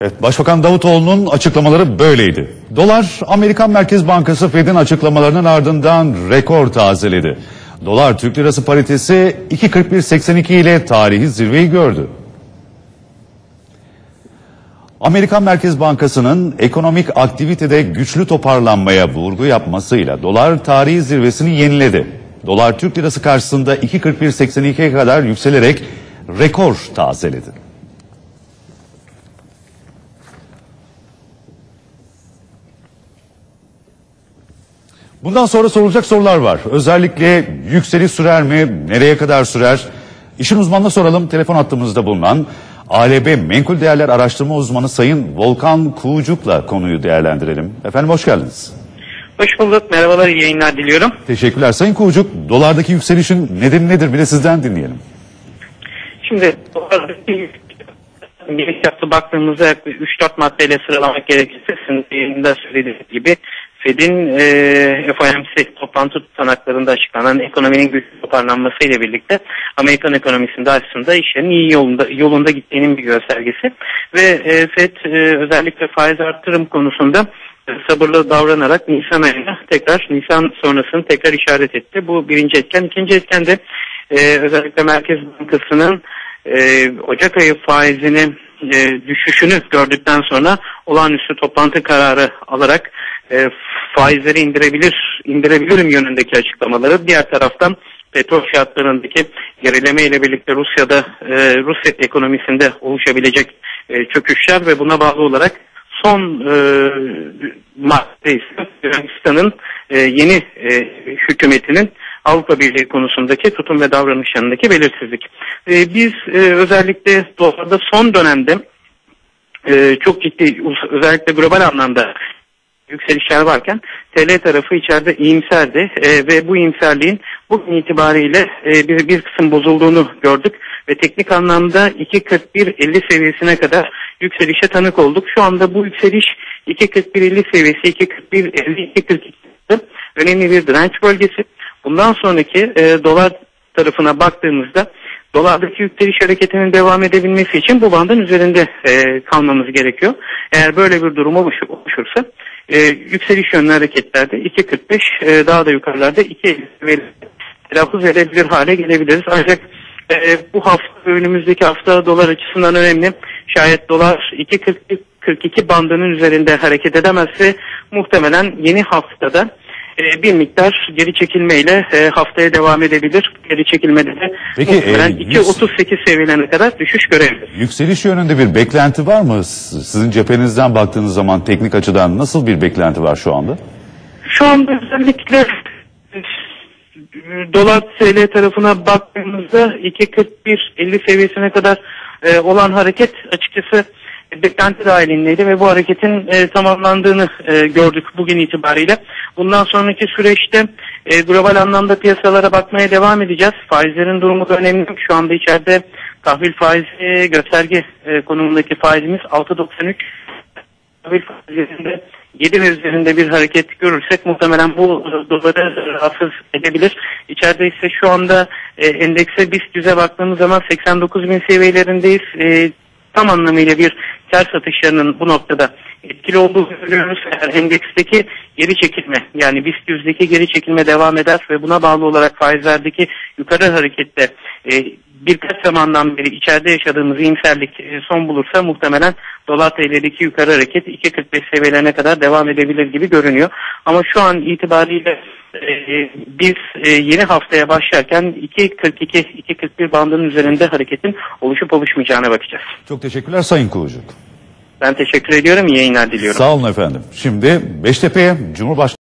Evet, Başbakan Davutoğlu'nun açıklamaları böyleydi. Dolar, Amerikan Merkez Bankası Fed'in açıklamalarının ardından rekor tazeledi. Dolar Türk Lirası paritesi 2.4182 ile tarihi zirveyi gördü. Amerikan Merkez Bankası'nın ekonomik aktivitede güçlü toparlanmaya vurgu yapmasıyla dolar tarihi zirvesini yeniledi. Dolar Türk Lirası karşısında 2.4182'ye kadar yükselerek rekor tazeledi. Bundan sonra sorulacak sorular var. Özellikle yükseliş sürer mi? Nereye kadar sürer? İşin uzmanına soralım. Telefon hattımızda bulunan ALB Menkul Değerler Araştırma Uzmanı Sayın Volkan Kuğucuk'la konuyu değerlendirelim. Efendim hoş geldiniz. Hoş bulduk. Merhabalar, iyi yayınlar diliyorum. Teşekkürler. Sayın Kuğucuk, dolardaki yükselişin nedeni nedir? Bir de sizden dinleyelim. Şimdi dolardaki giriş yaptı baktığımızda 3-4 maddeyle sıralamak gerekirse sizin yayında söylediğiniz gibi Fed'in e, FOMC toplantı tutanaklarında açıklanan ekonominin güçlü toparlanmasıyla birlikte Amerikan ekonomisinde aslında işlerin iyi yolunda, yolunda gittiğinin bir göstergesi. Ve e, Fed e, özellikle faiz artırım konusunda sabırlı davranarak Nisan ayına tekrar Nisan sonrasını tekrar işaret etti. Bu birinci etken. İkinci etken de e, özellikle Merkez Bankası'nın e, Ocak ayı faizini e, düşüşünü gördükten sonra olağanüstü toplantı kararı alarak e, faizleri indirebilir indirebilirim yönündeki açıklamaları. Diğer taraftan petrol fiyatlarındaki gerileme ile birlikte Rusya'da e, Rusya ekonomisinde oluşabilecek e, çöküşler ve buna bağlı olarak son e, madde ise Yunanistan'ın e, yeni e, hükümetinin Avrupa Birliği konusundaki tutum ve davranışlarındaki belirsizlik. E, biz e, özellikle dolarda son dönemde e, çok ciddi özellikle global anlamda yükselişler varken TL tarafı içeride iyimserdi e, ve bu iyimserliğin bugün itibariyle e, bir, bir kısım bozulduğunu gördük ve teknik anlamda 2.41.50 seviyesine kadar yükselişe tanık olduk. Şu anda bu yükseliş 2.41.50 seviyesi 2.41.50 önemli bir direnç bölgesi. Bundan sonraki e, dolar tarafına baktığımızda dolardaki yükseliş hareketinin devam edebilmesi için bu bandın üzerinde e, kalmamız gerekiyor. Eğer böyle bir durum oluşursa e, yükseliş yönlü hareketlerde 2.45 e, daha da yukarılarda 2.50 telaffuz edebilir hale gelebiliriz. Ancak e, bu hafta önümüzdeki hafta dolar açısından önemli. Şayet dolar 2.42 bandının üzerinde hareket edemezse muhtemelen yeni haftada e, bir miktar geri çekilmeyle e, haftaya devam edebilir. Geri çekilmede de Peki, muhtemelen e, 2.38 seviyelerine kadar düşüş görebilir. Yükseliş yönünde bir beklenti var mı? Sizin cephenizden baktığınız zaman teknik açıdan nasıl bir beklenti var şu anda? Şu anda özellikle e, dolar TL tarafına baktığımızda 2.41-50 seviyesine kadar e, olan hareket açıkçası beklenti dahilindeydi ve bu hareketin e, tamamlandığını e, gördük bugün itibariyle. Bundan sonraki süreçte e, global anlamda piyasalara bakmaya devam edeceğiz. Faizlerin durumu da önemli. Şu anda içeride tahvil faizi gösterge e, konumundaki faizimiz 6.93 tahvil faizlerinde 7 ve üzerinde bir hareket görürsek muhtemelen bu doları rahatsız edebilir. İçeride ise şu anda e, endekse BIST düze baktığımız zaman 89 bin seviyelerindeyiz. E, tam anlamıyla bir kar satışlarının bu noktada etkili olduğunu görüyoruz. Eğer endeksteki geri çekilme yani BIST geri çekilme devam eder ve buna bağlı olarak faizlerdeki yukarı harekette e, birkaç zamandan beri içeride yaşadığımız iyimserlik e, son bulursa muhtemelen dolar TL'deki yukarı hareket 2.45 seviyelerine kadar devam edebilir gibi görünüyor. Ama şu an itibariyle e, biz e, yeni haftaya başlarken 2.42-2.41 bandının üzerinde hareketin oluşup oluşmayacağına bakacağız. Çok teşekkürler Sayın Kuğucuk. Ben teşekkür ediyorum. İyi yayınlar diliyorum. Sağ olun efendim. Şimdi Beştepe'ye Cumhurbaşkanı